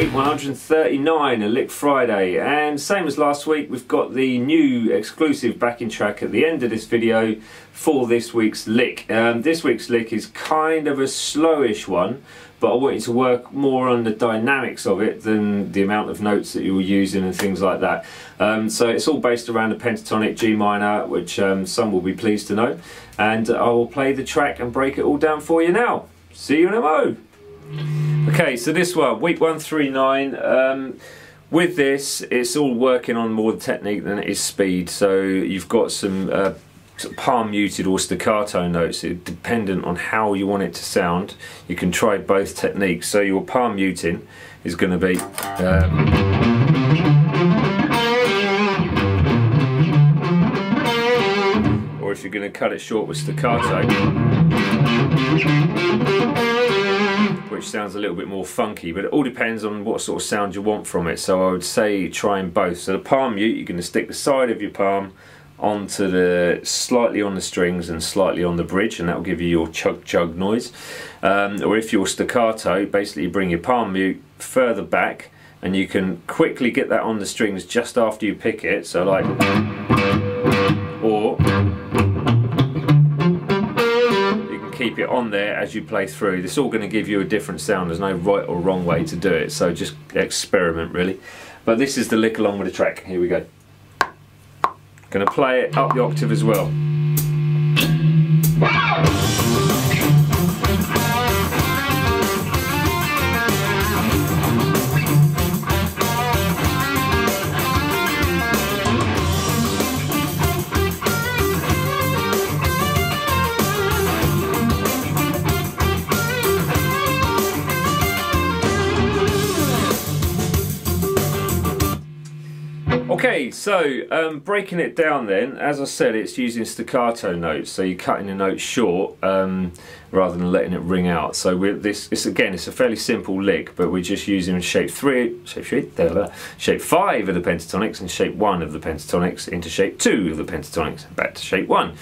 week 139, a Lick Friday, and same as last week, we've got the new exclusive backing track at the end of this video for this week's lick. Um, this week's lick is kind of a slowish one, but I want you to work more on the dynamics of it than the amount of notes that you were using and things like that. Um, so it's all based around the pentatonic G minor, which um, some will be pleased to know, and I will play the track and break it all down for you now. See you in a mo! Okay, so this one, week 139. Um, with this, it's all working on more technique than it is speed. So you've got some uh, palm muted or staccato notes, dependent on how you want it to sound. You can try both techniques. So your palm muting is going to be. Um, or if you're going to cut it short with staccato which sounds a little bit more funky, but it all depends on what sort of sound you want from it. So I would say trying both. So the palm mute, you're going to stick the side of your palm onto the slightly on the strings and slightly on the bridge and that will give you your chug chug noise um, or if you're staccato basically bring your palm mute further back and you can quickly get that on the strings just after you pick it so like keep it on there as you play through. This all going to give you a different sound. There's no right or wrong way to do it, so just experiment really. But this is the lick along with the track. Here we go. Going to play it up the octave as well. Okay, so um, breaking it down then, as I said, it's using staccato notes, so you're cutting the note short um, rather than letting it ring out. So this, it's again, it's a fairly simple lick, but we're just using shape three, shape three, shape five of the pentatonics and shape one of the pentatonics into shape two of the pentatonics, back to shape one.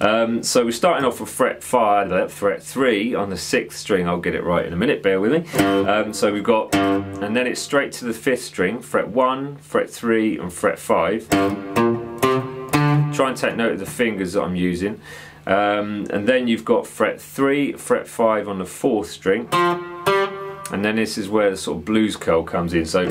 Um, so we're starting off with fret 5, uh, fret 3 on the 6th string, I'll get it right in a minute, bear with me. Um, so we've got, and then it's straight to the 5th string, fret 1, fret 3 and fret 5. Try and take note of the fingers that I'm using. Um, and then you've got fret 3, fret 5 on the 4th string. And then this is where the sort of blues curl comes in. So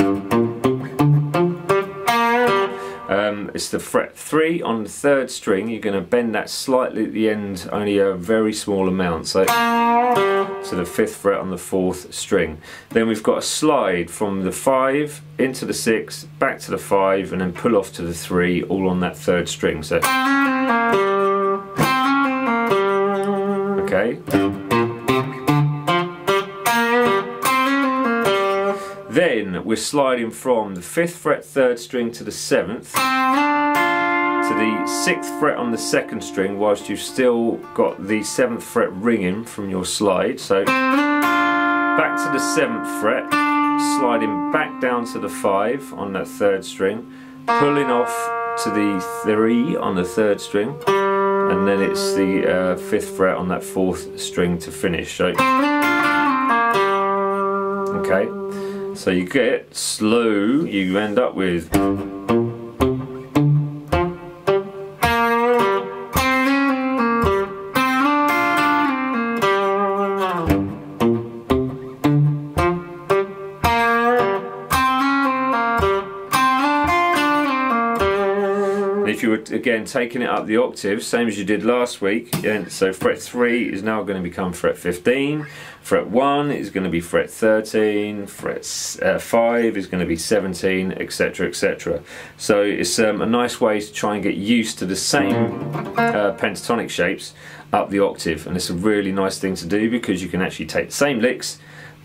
it's the fret 3 on the third string. You're going to bend that slightly at the end, only a very small amount. So, so the 5th fret on the 4th string. Then we've got a slide from the 5 into the 6, back to the 5, and then pull off to the 3, all on that third string. So, okay. Then we're sliding from the 5th fret 3rd string to the 7th to the 6th fret on the 2nd string whilst you've still got the 7th fret ringing from your slide. So back to the 7th fret, sliding back down to the 5 on that 3rd string, pulling off to the 3 on the 3rd string and then it's the uh, 5th fret on that 4th string to finish. So, okay. So you get slow, you end up with you were again taking it up the octave same as you did last week and so fret 3 is now going to become fret 15 fret 1 is going to be fret 13 fret uh, 5 is going to be 17 etc etc so it's um, a nice way to try and get used to the same uh, pentatonic shapes up the octave and it's a really nice thing to do because you can actually take the same licks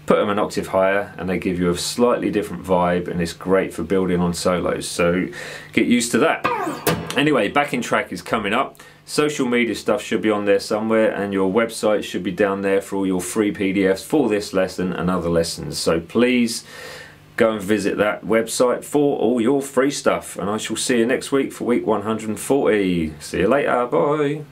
put them an octave higher and they give you a slightly different vibe and it's great for building on solos so get used to that. Anyway backing track is coming up. Social media stuff should be on there somewhere and your website should be down there for all your free pdfs for this lesson and other lessons. So please go and visit that website for all your free stuff and i shall see you next week for week 140 see you later. Bye